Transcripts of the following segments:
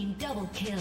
Double kill.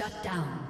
Shut down.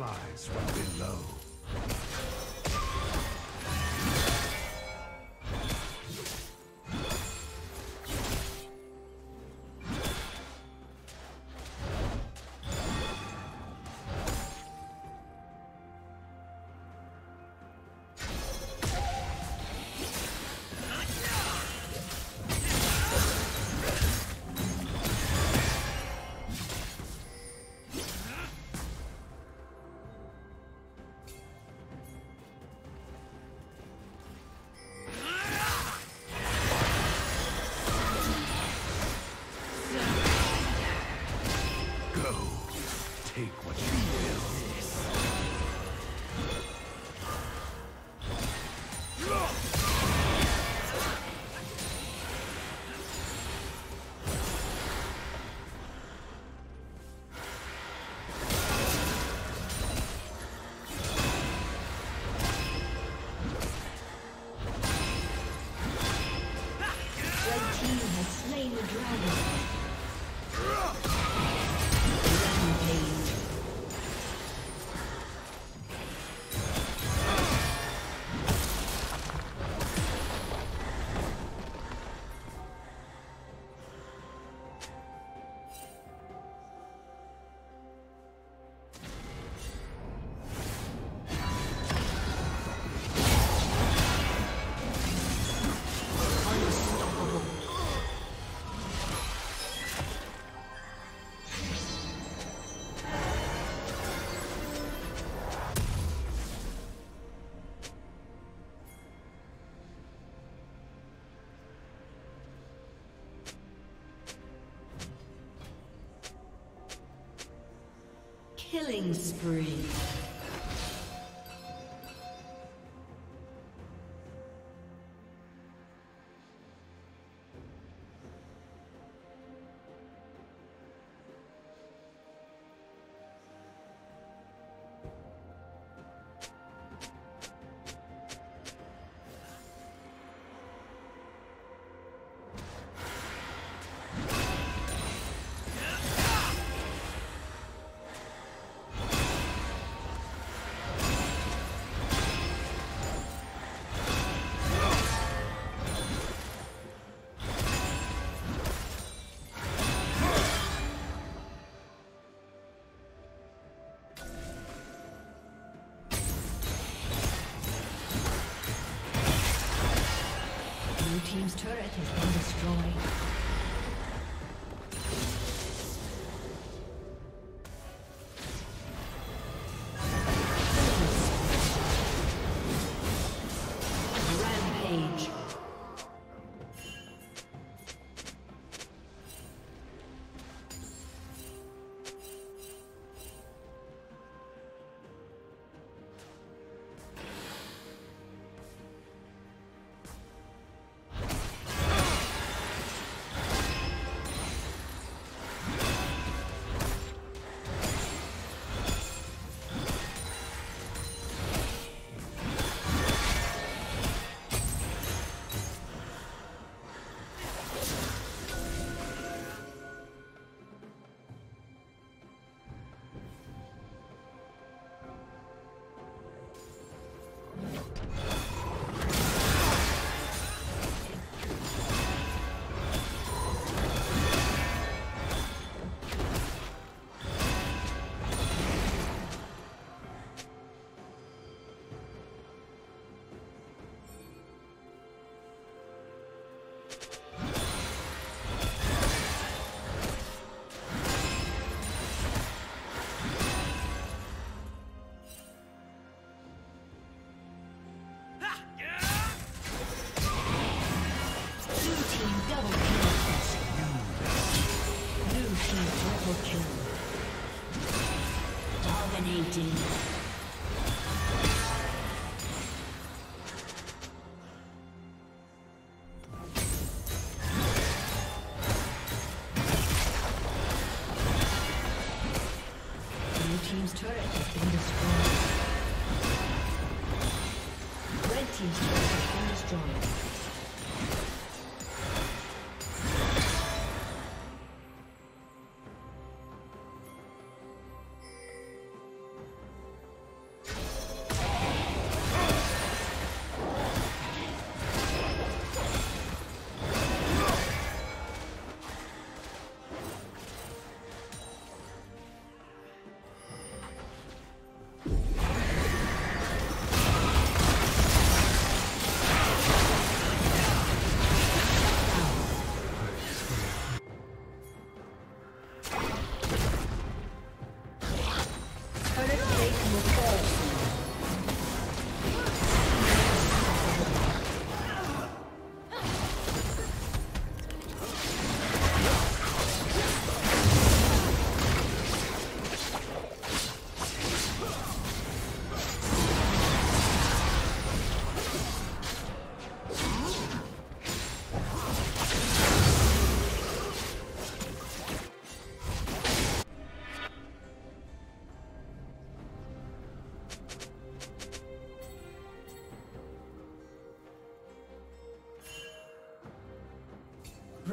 allies from below. Killing spree. has been destroyed. Dominating.